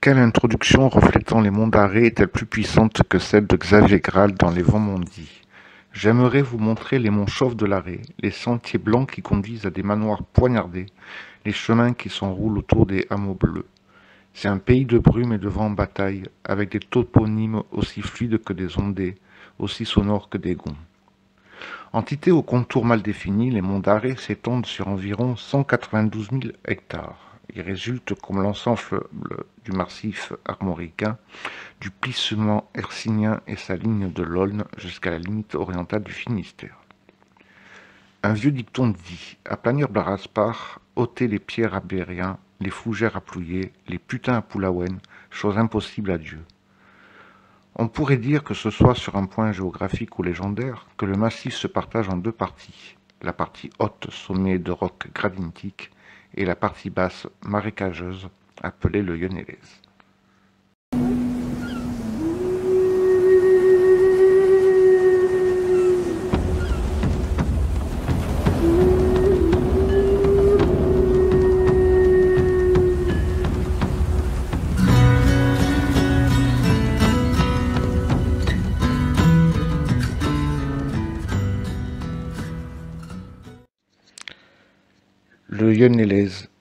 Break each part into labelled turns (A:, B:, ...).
A: Quelle introduction reflétant les monts d'Arrée est-elle plus puissante que celle de Xavier Graal dans Les Vents Mondits J'aimerais vous montrer les monts chauves de l'Arrée, les sentiers blancs qui conduisent à des manoirs poignardés, les chemins qui s'enroulent autour des hameaux bleus. C'est un pays de brume et de vent en bataille, avec des toponymes aussi fluides que des ondées, aussi sonores que des gonds. Entité au contour mal défini, les monts d'Arrée s'étendent sur environ 192 000 hectares. Il résulte, comme l'ensemble du massif armoricain, du plissement hercynien et sa ligne de l'Aulne jusqu'à la limite orientale du Finistère. Un vieux dicton dit À planir Blaraspar, ôter les pierres à Bérien, les fougères à Plouyer, les putains à Poulaouen, chose impossible à Dieu. On pourrait dire que ce soit sur un point géographique ou légendaire que le massif se partage en deux parties. La partie haute, sommet de rocs gradintiques, et la partie basse marécageuse appelée le Yonélez.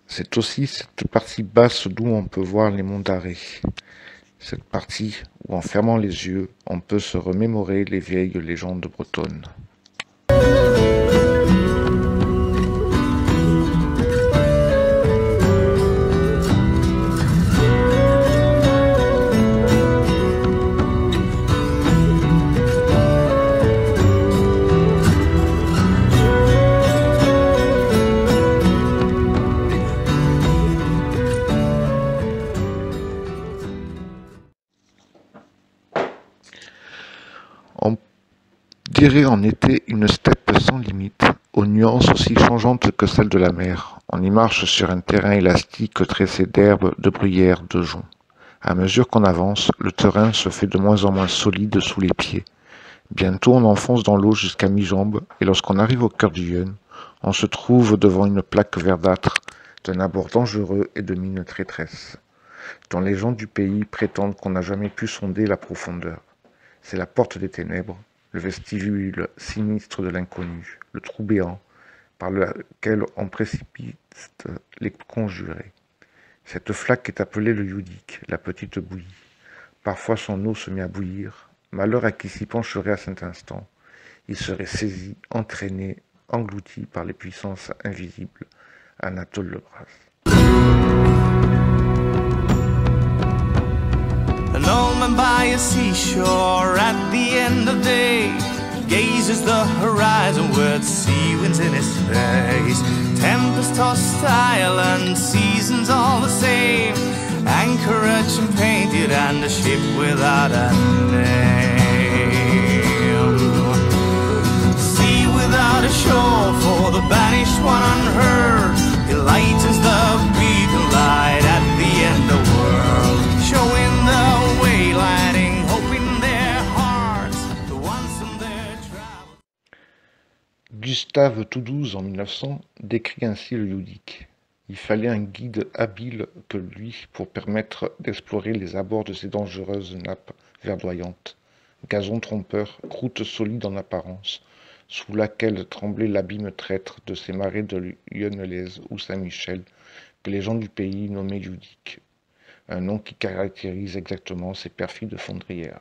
A: C'est aussi cette partie basse d'où on peut voir les monts d'Arrée. Cette partie où, en fermant les yeux, on peut se remémorer les vieilles légendes bretonnes. Dirait en été une steppe sans limite, aux nuances aussi changeantes que celles de la mer. On y marche sur un terrain élastique tressé d'herbes, de bruyères, de joncs. À mesure qu'on avance, le terrain se fait de moins en moins solide sous les pieds. Bientôt on enfonce dans l'eau jusqu'à mi-jambe, et lorsqu'on arrive au cœur du Yonne, on se trouve devant une plaque verdâtre, d'un abord dangereux et de mine traîtresse, dont les gens du pays prétendent qu'on n'a jamais pu sonder la profondeur. C'est la porte des ténèbres, le vestibule sinistre de l'inconnu, le trou béant par lequel on précipite les conjurés. Cette flaque est appelée le Youdik, la petite bouillie. Parfois son eau se met à bouillir. Malheur à qui s'y pencherait à cet instant. Il serait saisi, entraîné, englouti par les puissances invisibles. Anatole Lebras.
B: An old man by a seashore at the end of day gazes the horizon with sea winds in his face. Tempest tossed island, seasons all the same. Anchorage and painted, and a ship without a name. Sea without a shore for the banished one unheard. He the
A: Gustave Toudouze, en 1900, décrit ainsi le Youdik. Il fallait un guide habile que lui pour permettre d'explorer les abords de ces dangereuses nappes verdoyantes. Gazon trompeur, croûte solide en apparence, sous laquelle tremblait l'abîme traître de ces marais de Yonelaise ou Saint-Michel, que les gens du pays nommaient Youdik, un nom qui caractérise exactement ces perfides fondrières.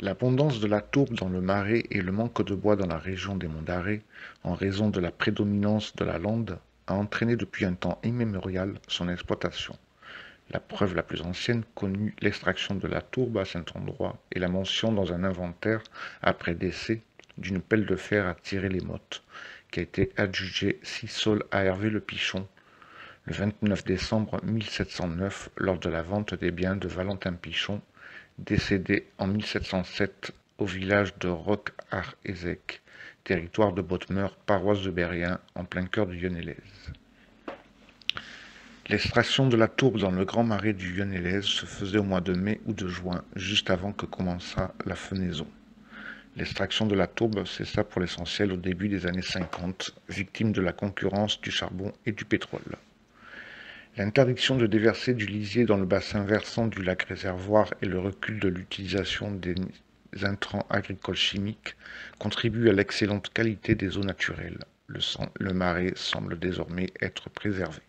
A: L'abondance de la tourbe dans le marais et le manque de bois dans la région des monts d'Arrée, en raison de la prédominance de la lande, a entraîné depuis un temps immémorial son exploitation. La preuve la plus ancienne connut l'extraction de la tourbe à cet endroit et la mention dans un inventaire, après décès, d'une pelle de fer à tirer les mottes, qui a été adjugée six sols à Hervé le Pichon le 29 décembre 1709 lors de la vente des biens de Valentin Pichon, décédé en 1707 au village de Roc-Arc-Ézec, territoire de Botemeur, paroisse de Berrien, en plein cœur du Yonélez. L'extraction de la tourbe dans le grand marais du Yonélez se faisait au mois de mai ou de juin, juste avant que commençât la fenaison. L'extraction de la tourbe cessa pour l'essentiel au début des années 50, victime de la concurrence du charbon et du pétrole. L'interdiction de déverser du lisier dans le bassin versant du lac réservoir et le recul de l'utilisation des intrants agricoles chimiques contribuent à l'excellente qualité des eaux naturelles. Le, sang, le marais semble désormais être préservé.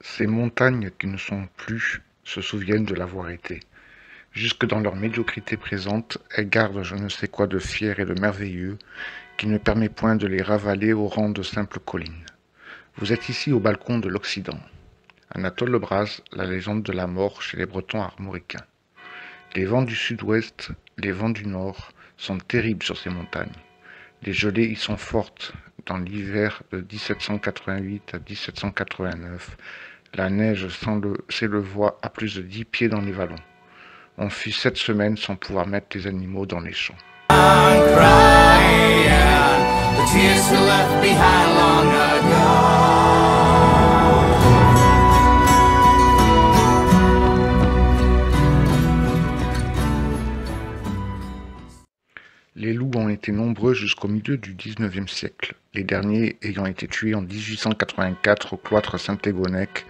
A: Ces montagnes qui ne sont plus se souviennent de l'avoir été. Jusque dans leur médiocrité présente, elles gardent je ne sais quoi de fier et de merveilleux qui ne permet point de les ravaler au rang de simples collines. Vous êtes ici au balcon de l'Occident. Anatole Lebras, la légende de la mort chez les Bretons armoricains. Les vents du sud-ouest, les vents du nord sont terribles sur ces montagnes. Les gelées y sont fortes. Dans l'hiver de 1788 à 1789, la neige s'élevoit à plus de 10 pieds dans les vallons. On fut sept semaines sans pouvoir mettre les animaux dans les champs. Été nombreux jusqu'au milieu du XIXe siècle, les derniers ayant été tués en 1884 au cloître Saint-Égonec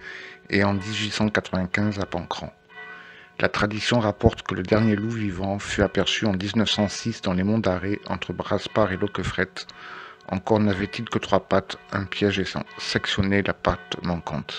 A: et en 1895 à Pancran. La tradition rapporte que le dernier loup vivant fut aperçu en 1906 dans les monts d'Arrée entre Brasparts et Loquefrette. Encore n'avait-il que trois pattes, un piège et sectionné la patte manquante.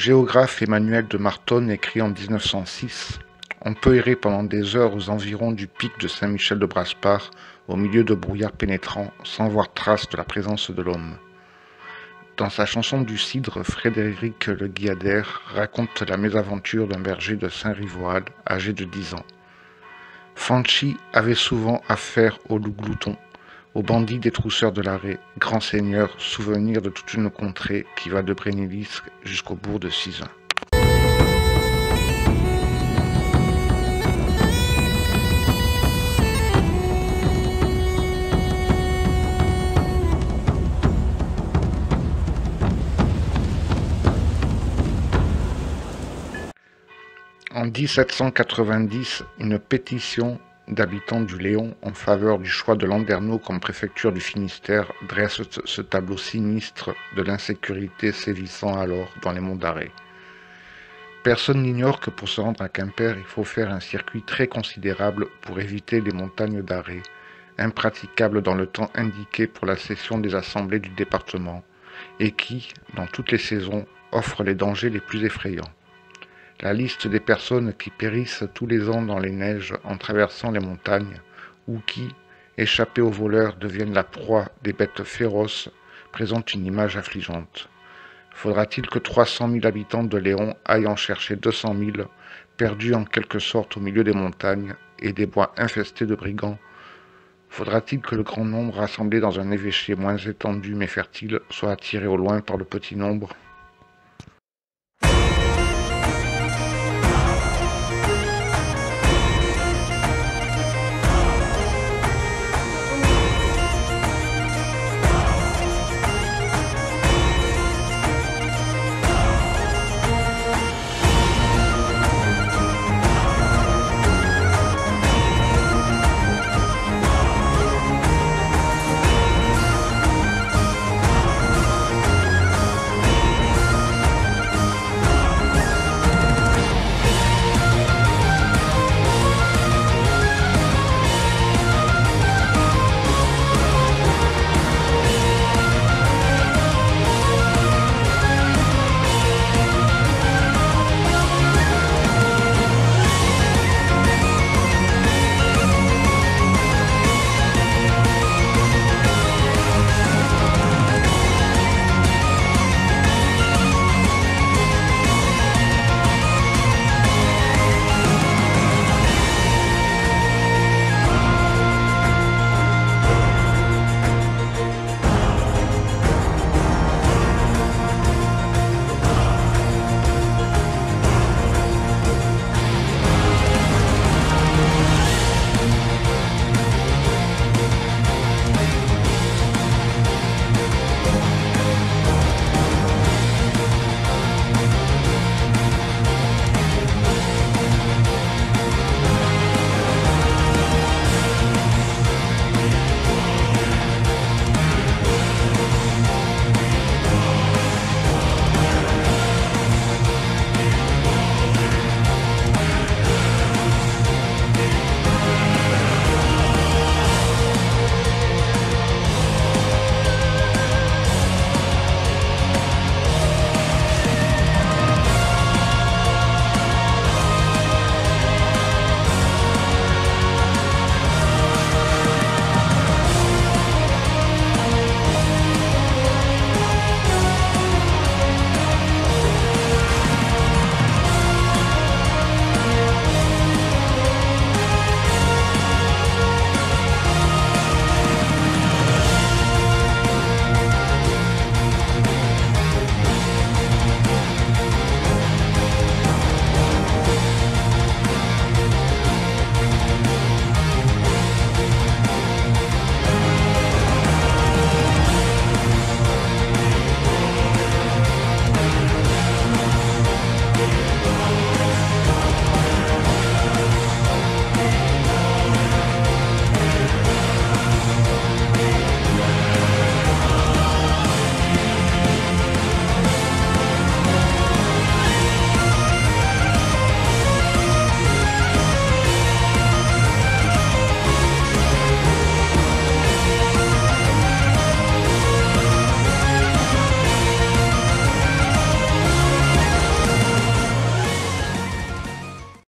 A: Géographe Emmanuel de Martonne écrit en 1906 On peut errer pendant des heures aux environs du pic de Saint-Michel de Braspar, au milieu de brouillards pénétrants, sans voir trace de la présence de l'homme. Dans sa chanson du cidre, Frédéric Le Guyader raconte la mésaventure d'un berger de Saint-Rivoal, âgé de 10 ans. Fanchi avait souvent affaire au loup glouton, aux bandits des trousseurs de l'arrêt, grand seigneur, souvenir de toute une contrée qui va de Brénilis jusqu'au bourg de Sizun. En 1790, une pétition d'habitants du Léon en faveur du choix de Landerneau comme préfecture du Finistère dresse ce tableau sinistre de l'insécurité sévissant alors dans les monts d'Arrée. Personne n'ignore que pour se rendre à Quimper, il faut faire un circuit très considérable pour éviter les montagnes d'Arrée, impraticables dans le temps indiqué pour la session des assemblées du département, et qui, dans toutes les saisons, offrent les dangers les plus effrayants. La liste des personnes qui périssent tous les ans dans les neiges en traversant les montagnes, ou qui, échappées aux voleurs, deviennent la proie des bêtes féroces, présente une image affligeante. Faudra-t-il que 300 000 habitants de Léon aillent en chercher 200 000, perdus en quelque sorte au milieu des montagnes et des bois infestés de brigands? Faudra-t-il que le grand nombre rassemblé dans un évêché moins étendu mais fertile soit attiré au loin par le petit nombre?